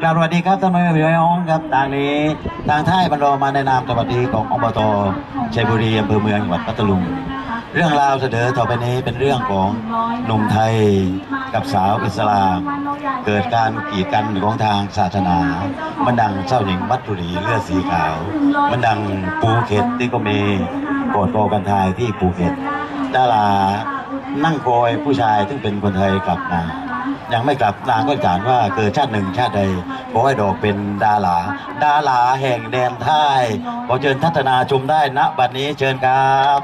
กราบสวัสดีครับท่านผู้ชมครับทางนี้ทางท้ายบรรลมาในนามสวัสดีของอบตชัยบุรีอำเภอเมืองจังหวัดพัทลุง เรื่องราวเสนอต่อไปนี้เป็นเรื่องของหนุ่มไทยกับสาวอิสลามเกิดการกีดกันของทางศาสนา มันดังเศร้าหญิงมัดบุรีเลือดสีขาว มันดังปูเข็ดที่ก็มีโกดโกกันทายที่ปูเข็ดดารานั่งคอยผู้ชายซึ่งเป็นคนไทยกลับมา ยังไม่กลับนางก็จานว่าเกิดชาติหนึ่งชาติใดขอให้ดอกเป็นดาลา ดาลาแห่งแดนไทยขอเชิญทัศนาชมได้ณบัดนี้เชิญครับ